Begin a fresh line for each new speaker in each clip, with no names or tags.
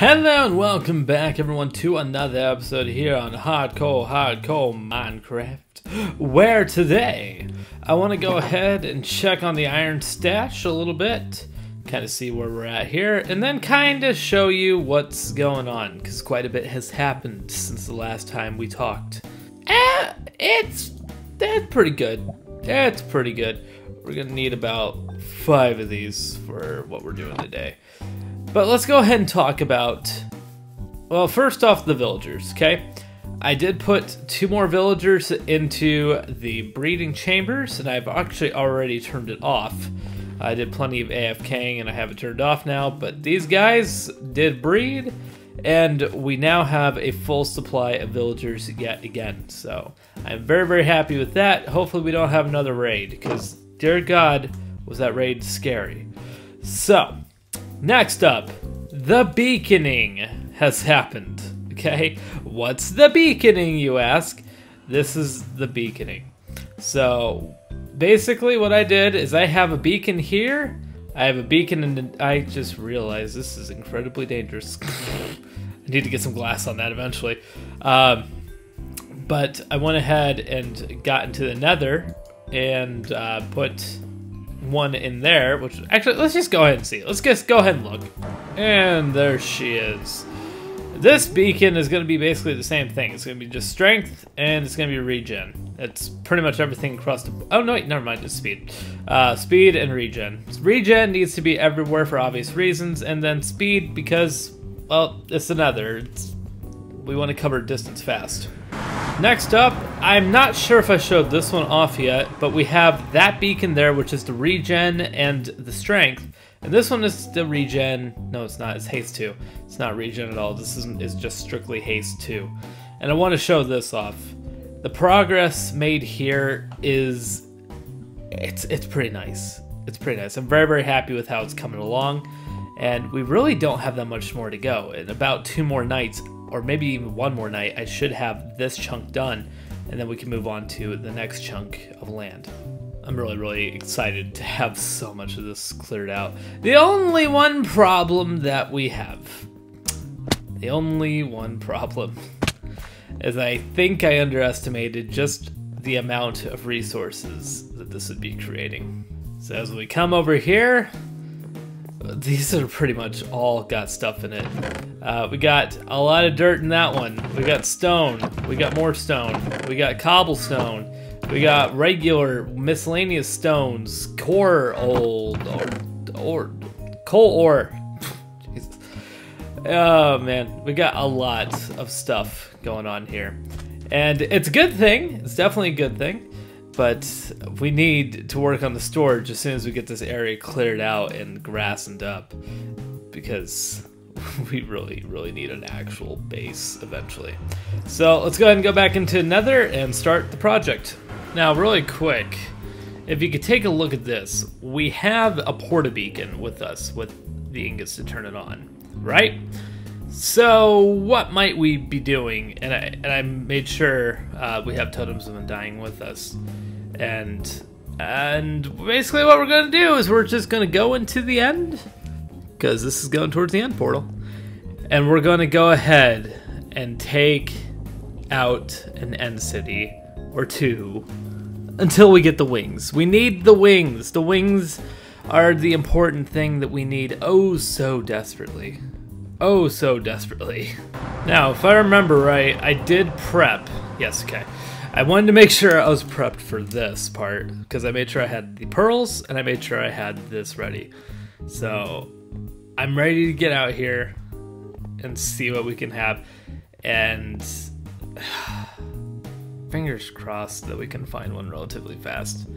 Hello and welcome back everyone to another episode here on Hardcore Hardcore Minecraft where today I want to go ahead and check on the iron stash a little bit kind of see where we're at here and then kind of show you what's going on because quite a bit has happened since the last time we talked. Eh, it's that's pretty good. That's pretty good. We're gonna need about five of these for what we're doing today. But let's go ahead and talk about, well, first off, the villagers, okay? I did put two more villagers into the breeding chambers, and I've actually already turned it off. I did plenty of AFKing, and I have it turned off now, but these guys did breed, and we now have a full supply of villagers yet again. So I'm very, very happy with that. Hopefully we don't have another raid, because, dear God, was that raid scary. So, Next up, the beaconing has happened. Okay, what's the beaconing, you ask? This is the beaconing. So, basically, what I did is I have a beacon here. I have a beacon, and I just realized this is incredibly dangerous. I need to get some glass on that eventually. Um, but I went ahead and got into the nether and uh, put one in there, which actually, let's just go ahead and see. Let's just go ahead and look. And there she is. This beacon is going to be basically the same thing. It's going to be just strength and it's going to be regen. It's pretty much everything across the... Oh, no, wait, never mind. It's speed. Uh, speed and regen. Regen needs to be everywhere for obvious reasons. And then speed because, well, it's another. It's, we want to cover distance fast. Next up, I'm not sure if I showed this one off yet, but we have that beacon there, which is the regen and the strength. And this one is the regen. No, it's not. It's haste 2. It's not regen at all. This isn't, is just strictly haste 2. And I want to show this off. The progress made here is... It's, it's pretty nice. It's pretty nice. I'm very, very happy with how it's coming along. And we really don't have that much more to go. In about two more nights, or maybe even one more night, I should have this chunk done, and then we can move on to the next chunk of land. I'm really, really excited to have so much of this cleared out. The only one problem that we have, the only one problem, is I think I underestimated just the amount of resources that this would be creating. So as we come over here, these are pretty much all got stuff in it. Uh, we got a lot of dirt in that one. We got stone. We got more stone. We got cobblestone. We got regular miscellaneous stones. Core old or, or coal ore. Oh man, we got a lot of stuff going on here. And it's a good thing. It's definitely a good thing but we need to work on the storage as soon as we get this area cleared out and grassed up because we really, really need an actual base eventually. So let's go ahead and go back into Nether and start the project. Now, really quick, if you could take a look at this, we have a porta beacon with us with the ingots to turn it on, right? So what might we be doing? And I, and I made sure uh, we have totems of undying with us. And and basically what we're to do is we're just to go into the end because this is going towards the end portal. And we're to go ahead and take out an end city or two until we get the wings. We need the wings. The wings are the important thing that we need oh so desperately. Oh so desperately. Now, if I remember right, I did prep. Yes, okay. I wanted to make sure I was prepped for this part because I made sure I had the pearls and I made sure I had this ready. So I'm ready to get out here and see what we can have. And fingers crossed that we can find one relatively fast.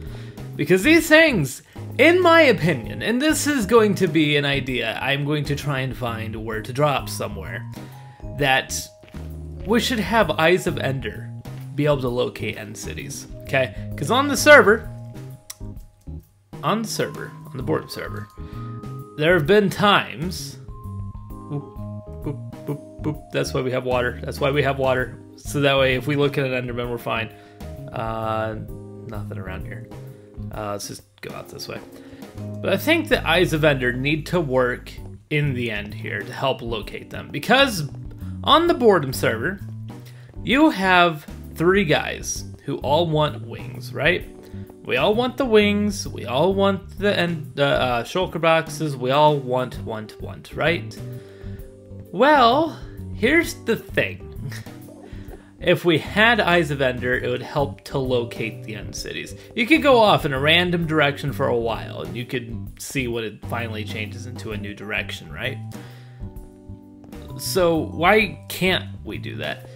Because these things, in my opinion, and this is going to be an idea, I'm going to try and find where to drop somewhere, that we should have Eyes of Ender be able to locate end cities. Okay? Because on the server, on the server, on the board server, there have been times. Boop, boop, boop. That's why we have water. That's why we have water. So that way, if we look at an Enderman, we're fine. Uh, nothing around here. Uh, let's just go out this way. But I think the Eyes of Ender need to work in the end here to help locate them. Because on the boredom server, you have three guys who all want wings, right? We all want the wings. We all want the and uh, uh, shulker boxes. We all want, want, want, right? Well, here's the thing. if we had Eyes of Ender, it would help to locate the end cities. You could go off in a random direction for a while, and you could see what it finally changes into a new direction, right? So why can't we do that?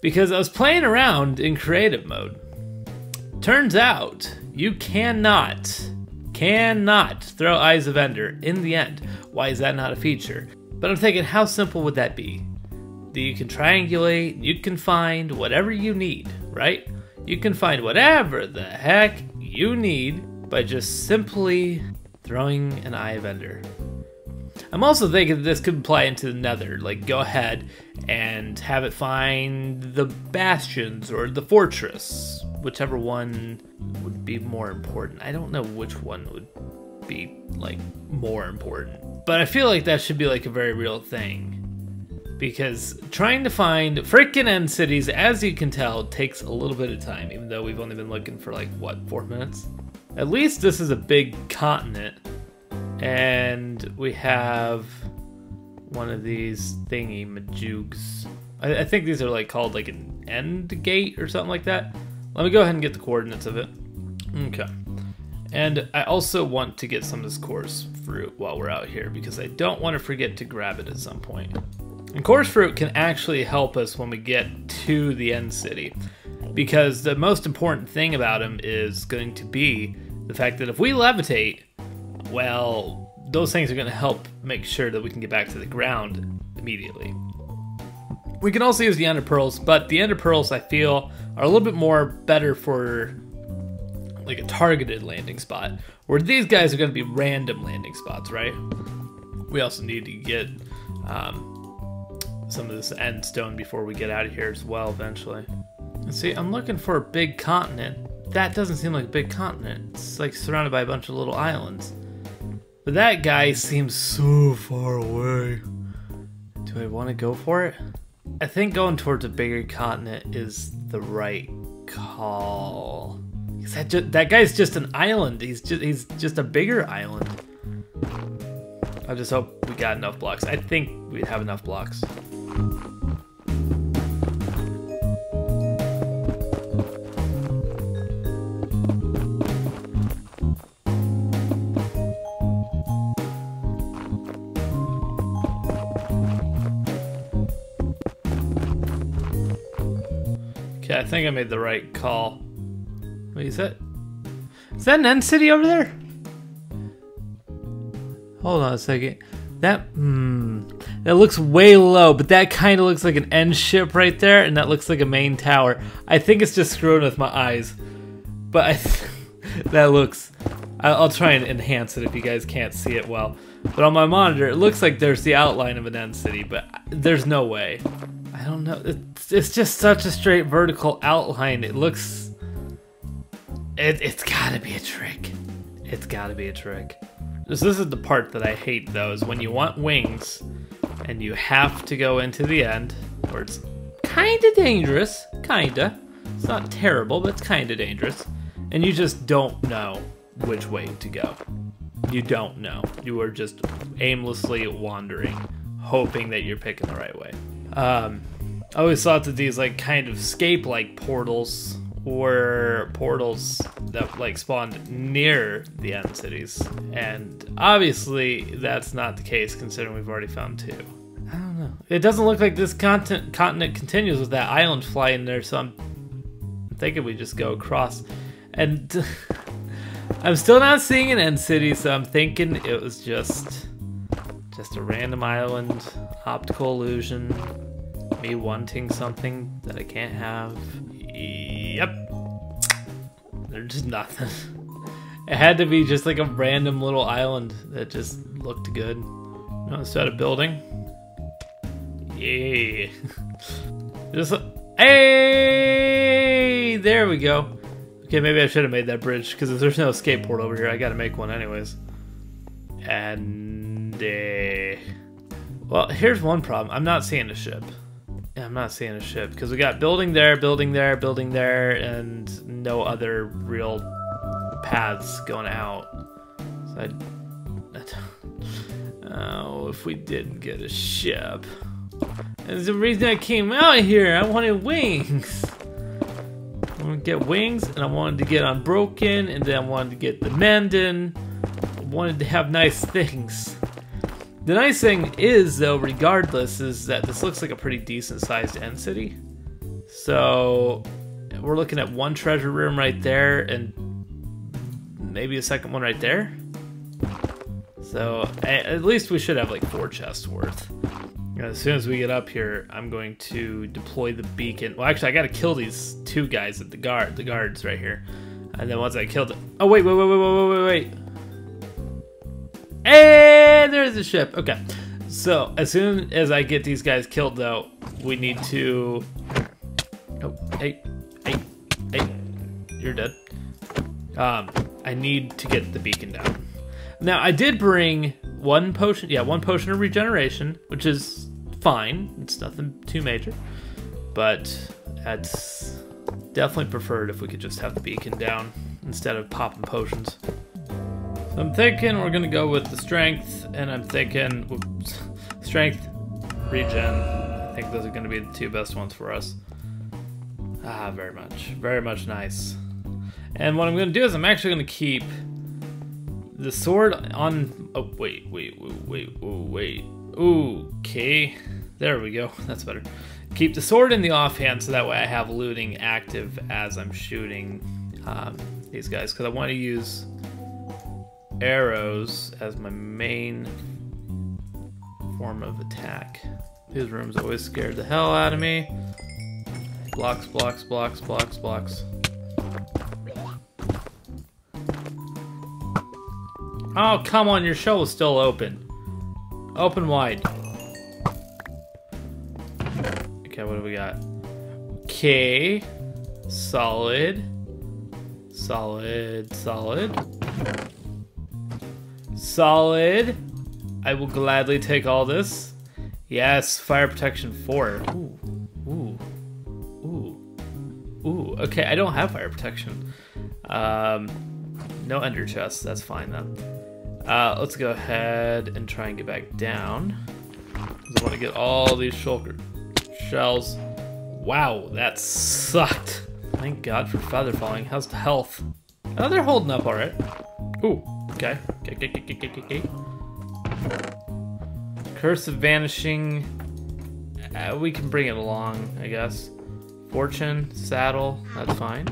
Because I was playing around in creative mode. Turns out you cannot, cannot throw Eyes of Ender in the end. Why is that not a feature? But I'm thinking, how simple would that be? That you can triangulate, you can find whatever you need, right? You can find whatever the heck you need by just simply throwing an Eye of Ender. I'm also thinking that this could apply into the Nether. Like, go ahead and have it find the bastions or the fortress, whichever one would be more important. I don't know which one would be like more important, but I feel like that should be like a very real thing. Because trying to find freaking end cities, as you can tell, takes a little bit of time, even though we've only been looking for like, what, four minutes? At least this is a big continent and we have one of these thingy majoogs. I, I, think these are like called like an end gate or something like that. Let me go ahead and get the coordinates of it. Okay. And I also want to get some of this chorus fruit while we're out here because I don't want to forget to grab it at some point. And chorus fruit can actually help us when we get to the end city because the most important thing about him is going to be the fact that if we levitate, well, those things are going to help make sure that we can get back to the ground immediately. We can also use the Ender Pearls, but the Ender Pearls I feel are a little bit more better for like a targeted landing spot, where these guys are going to be random landing spots, right? We also need to get um, some of this end stone before we get out of here as well eventually. See, I'm looking for a big continent. That doesn't seem like a big continent. It's like surrounded by a bunch of little islands. But that guy seems so far away. Do I want to go for it? I think going towards a bigger continent is the right call. That, just, that guy's just an island. He's just he's just a bigger island. I just hope we got enough blocks. I think we have enough blocks. I think I made the right call. Wait, is that... Is that an end city over there? Hold on a second. That, hmm... That looks way low, but that kind of looks like an end ship right there, and that looks like a main tower. I think it's just screwing with my eyes. But I that looks... I'll try and enhance it if you guys can't see it well. But on my monitor, it looks like there's the outline of an end city, but there's no way. I don't know. It's, it's just such a straight vertical outline. It looks... It, it's gotta be a trick. It's gotta be a trick. This, this is the part that I hate, though, is when you want wings, and you have to go into the end, where it's kinda dangerous. Kinda. It's not terrible, but it's kinda dangerous. And you just don't know which way to go. You don't know. You are just aimlessly wandering, hoping that you're picking the right way. Um, I always thought that these like kind of scape like portals were portals that like spawned near the end cities, and obviously that's not the case considering we've already found two. I don't know. It doesn't look like this continent continent continues with that island flying there, so I'm thinking we just go across. And I'm still not seeing an end city, so I'm thinking it was just just a random island, optical illusion, me wanting something that I can't have. Yep. There's just nothing. It had to be just like a random little island that just looked good. No, instead of building. Yeah. just hey, there we go. Okay, maybe I should have made that bridge because if there's no skateboard over here, I got to make one anyways. And uh, well, here's one problem. I'm not seeing a ship. I'm not seeing a ship because we got building there, building there, building there, and no other real paths going out. So I, oh, if we didn't get a ship. That's the reason I came out here. I wanted wings. I wanted to get wings, and I wanted to get unbroken, and then I wanted to get the Mending. I wanted to have nice things. The nice thing is, though, regardless, is that this looks like a pretty decent sized end city. So we're looking at one treasure room right there, and maybe a second one right there. So at least we should have like four chests worth. As soon as we get up here, I'm going to deploy the beacon. Well, actually, I got to kill these two guys at the guard, the guards right here. And then once I killed them, oh wait, wait, wait, wait, wait, wait, wait. And there's the ship. Okay, so as soon as I get these guys killed, though, we need to. Oh, hey, hey, hey, you're dead. Um, I need to get the beacon down. Now, I did bring one potion, yeah, one potion of regeneration, which is fine. It's nothing too major, but that's definitely preferred if we could just have the beacon down instead of popping potions. So I'm thinking we're gonna go with the strength, and I'm thinking strength, regen. I think those are gonna be the two best ones for us. Ah, very much, very much nice. And what I'm gonna do is I'm actually gonna keep the sword on. Oh wait, wait, wait, wait, wait. Okay, there we go. That's better. Keep the sword in the offhand so that way I have looting active as I'm shooting um, these guys because I want to use arrows as my main form of attack. These rooms always scared the hell out of me. Blocks, blocks, blocks, blocks, blocks. Oh, come on, your show is still open. Open wide. Okay, what do we got? Okay. Solid. Solid, solid. Solid. I will gladly take all this. Yes, fire protection 4. Ooh, ooh, ooh, ooh. Okay, I don't have fire protection. Um, no ender chest. that's fine then. Uh, let's go ahead and try and get back down. I want to get all these shulker shells. Wow, that sucked. Thank God for feather falling. How's the health? Oh, they're holding up all right. Ooh, okay. Curse of Vanishing. Uh, we can bring it along, I guess. Fortune, saddle, that's fine.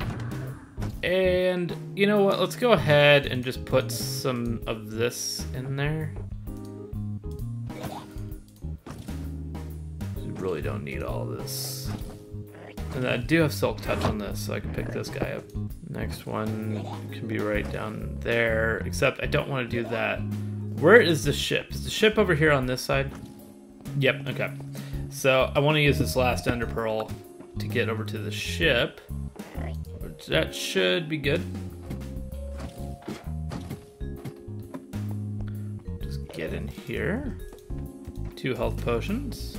And you know what? Let's go ahead and just put some of this in there. We really don't need all this. And I do have Silk Touch on this, so I can pick this guy up. Next one can be right down there, except I don't want to do that. Where is the ship? Is the ship over here on this side? Yep, okay. So I want to use this last Ender Pearl to get over to the ship that should be good. Just get in here. Two health potions.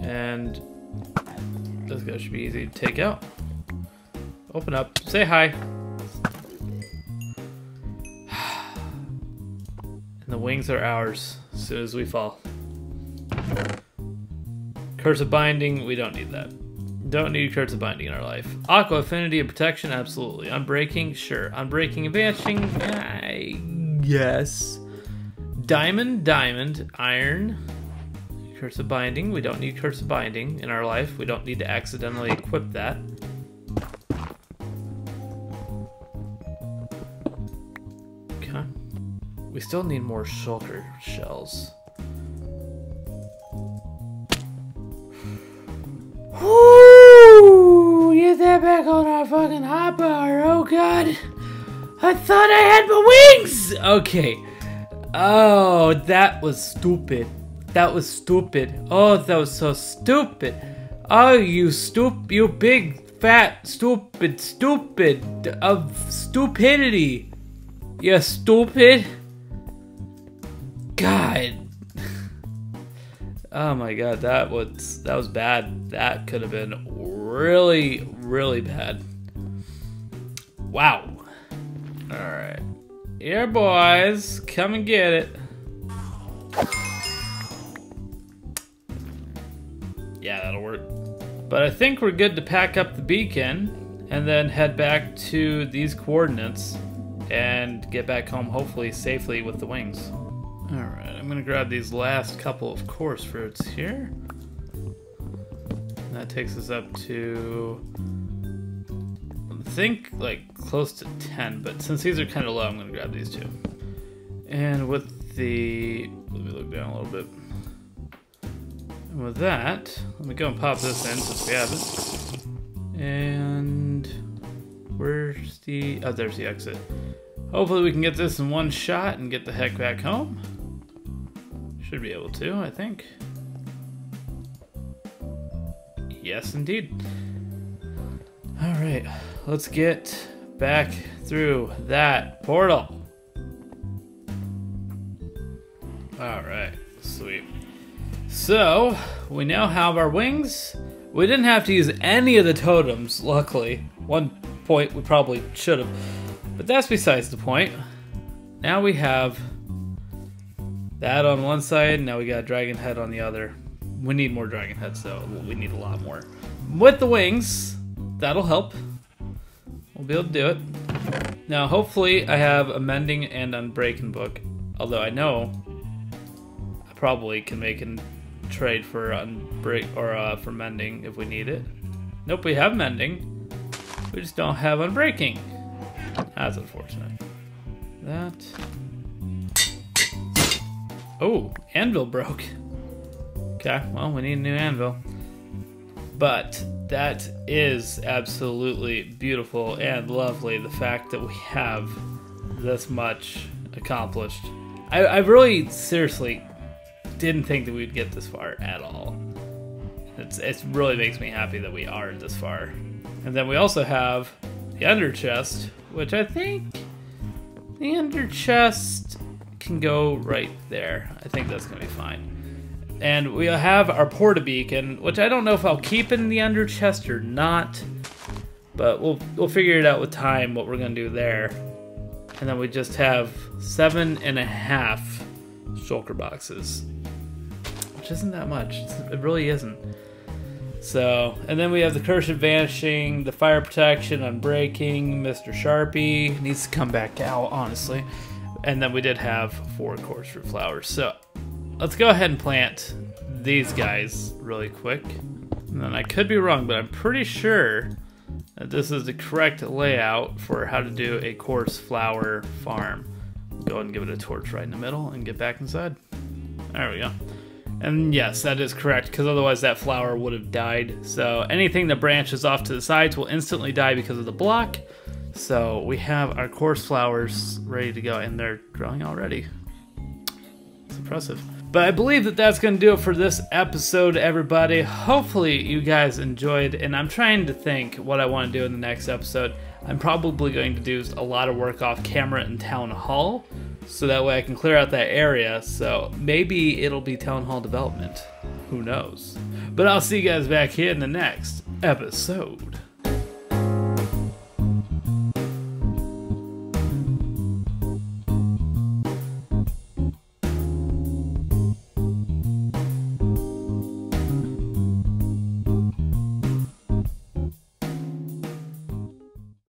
And this guy should be easy to take out. Open up. Say hi. and the wings are ours as soon as we fall. Curse of Binding, we don't need that. Don't need Curse of binding in our life. Aqua affinity and protection, absolutely. Unbreaking, sure. Unbreaking and vanishing, I guess. Diamond, diamond, iron. Curse of binding. We don't need curse of binding in our life. We don't need to accidentally equip that. Okay. We still need more shulker shells. get that back on our fucking hotbar. Oh god. I thought I had my wings! Okay. Oh, that was stupid. That was stupid. Oh, that was so stupid. Oh, you stupid, you big, fat, stupid, stupid of stupidity. You stupid. God. Oh my god, that was that was bad. That could have been really, really bad. Wow. Alright. Here boys, come and get it. Yeah, that'll work. But I think we're good to pack up the beacon and then head back to these coordinates and get back home hopefully safely with the wings. Alright, I'm gonna grab these last couple of chorus fruits here. That takes us up to, I think, like close to 10, but since these are kind of low, I'm gonna grab these two. And with the, let me look down a little bit. And with that, let me go and pop this in since we have it. And where's the, oh, there's the exit. Hopefully we can get this in one shot and get the heck back home. Should be able to, I think. Yes, indeed. All right, let's get back through that portal. All right, sweet. So, we now have our wings. We didn't have to use any of the totems, luckily. One point we probably should have. But that's besides the point. Now we have that on one side, now we got dragon head on the other. We need more dragon heads though. We need a lot more. With the wings, that'll help. We'll be able to do it. Now hopefully I have a mending and unbreaking book. Although I know I probably can make a trade for unbreak or uh, for mending if we need it. Nope, we have mending. We just don't have unbreaking. That's unfortunate. That. Oh, anvil broke. Okay, well, we need a new anvil. But that is absolutely beautiful and lovely. The fact that we have this much accomplished. I, I really, seriously, didn't think that we'd get this far at all. It's, it really makes me happy that we are this far. And then we also have the ender chest, which I think the ender chest can go right there. I think that's gonna be fine. And we have our porta beacon, which I don't know if I'll keep in the ender chest or not, but we'll we'll figure it out with time what we're gonna do there. And then we just have seven and a half shulker boxes, isn't that much. It really isn't. So, and then we have the Curse of Vanishing, the Fire Protection, Unbreaking, Mr. Sharpie. Needs to come back out, honestly. And then we did have four chorus fruit flowers. So, let's go ahead and plant these guys really quick. And then I could be wrong, but I'm pretty sure that this is the correct layout for how to do a chorus flower farm. Go ahead and give it a torch right in the middle and get back inside. There we go. And yes, that is correct, because otherwise that flower would have died. So anything that branches off to the sides will instantly die because of the block. So we have our chorus flowers ready to go, and they're growing already. It's impressive. But I believe that that's going to do it for this episode, everybody. Hopefully you guys enjoyed, and I'm trying to think what I want to do in the next episode. I'm probably going to do a lot of work off camera in Town Hall, so that way I can clear out that area. So maybe it'll be Town Hall development. Who knows? But I'll see you guys back here in the next episode.